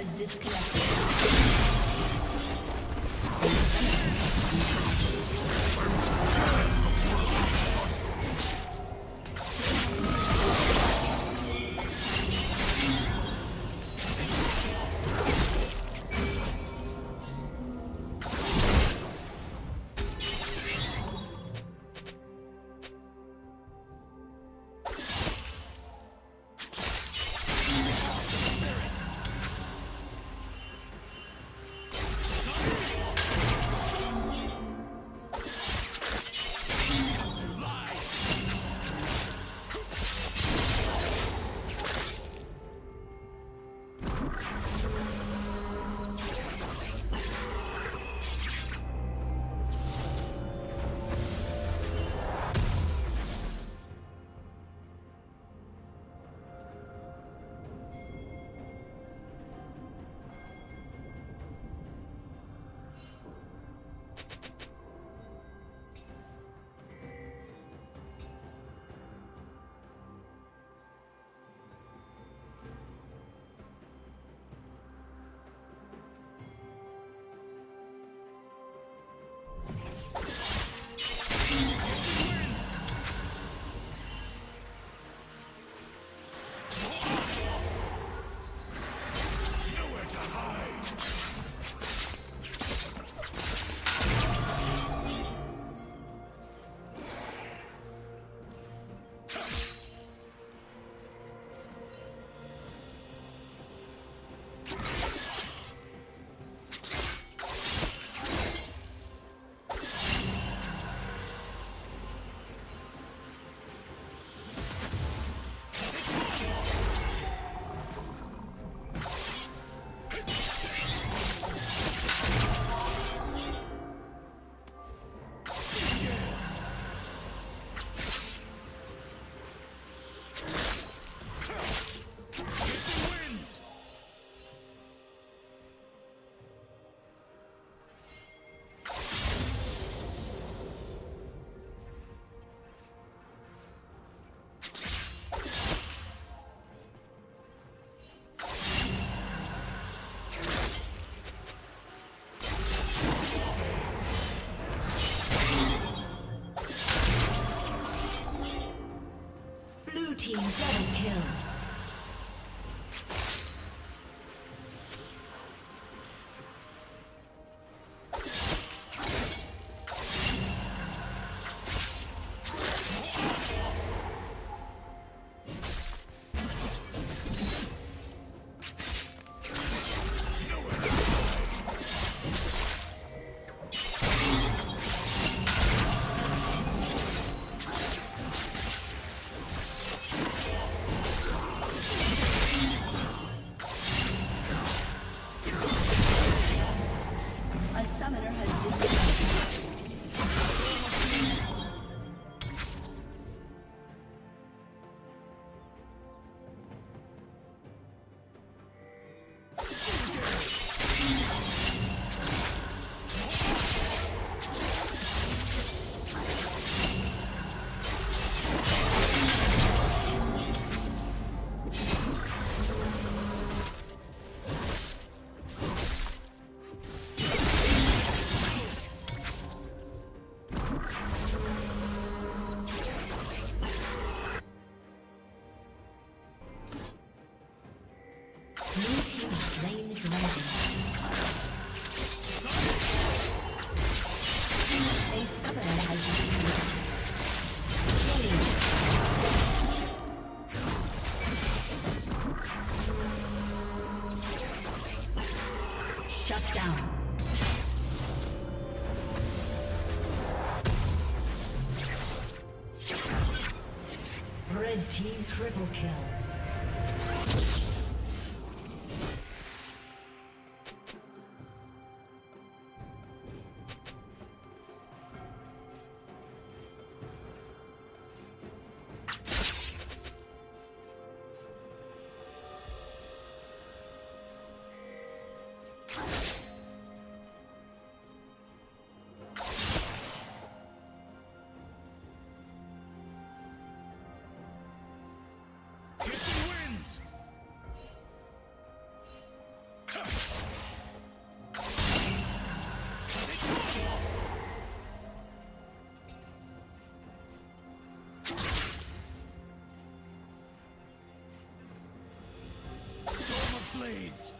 Has disconnected. double kill. Bread team triple kill. Blades!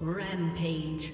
Rampage.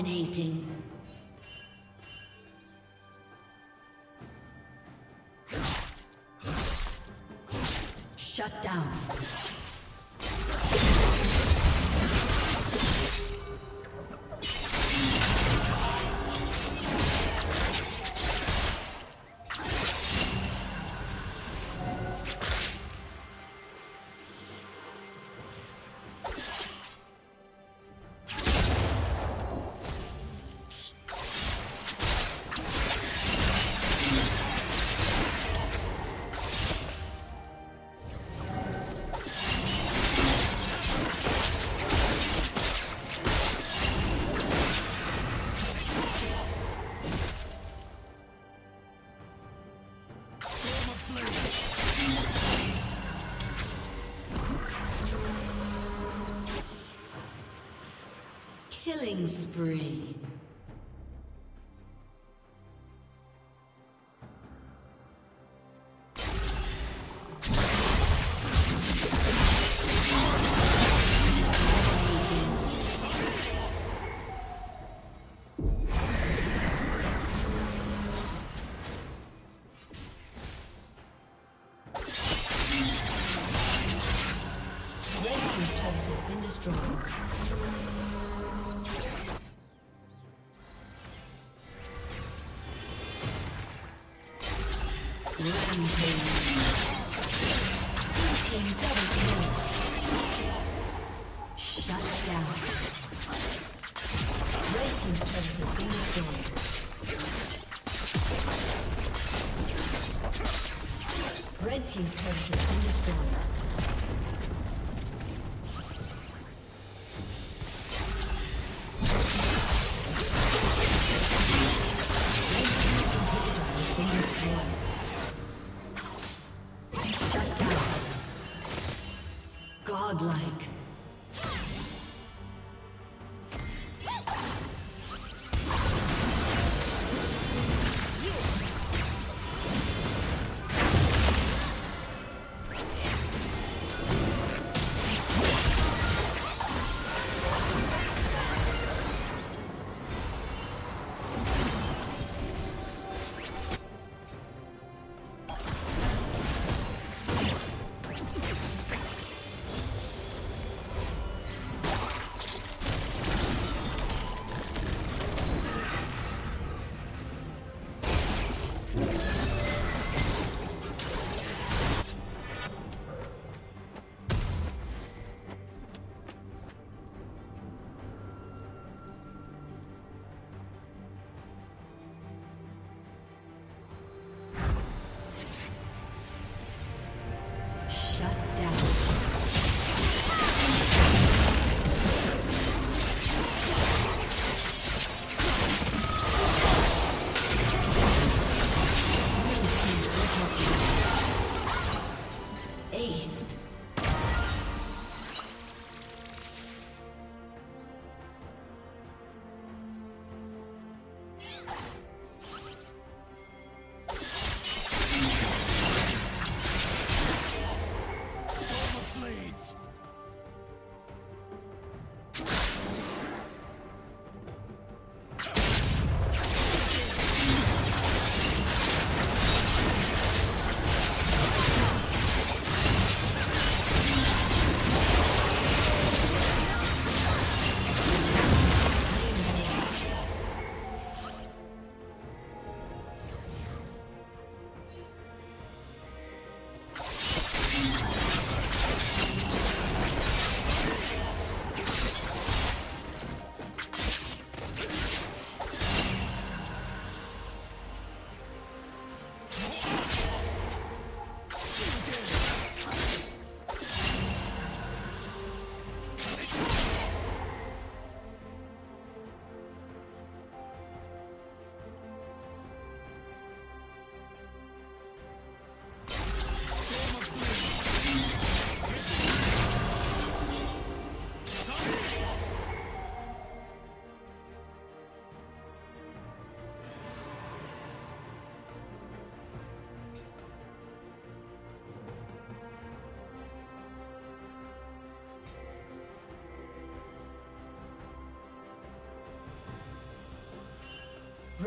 Dominating. Spree.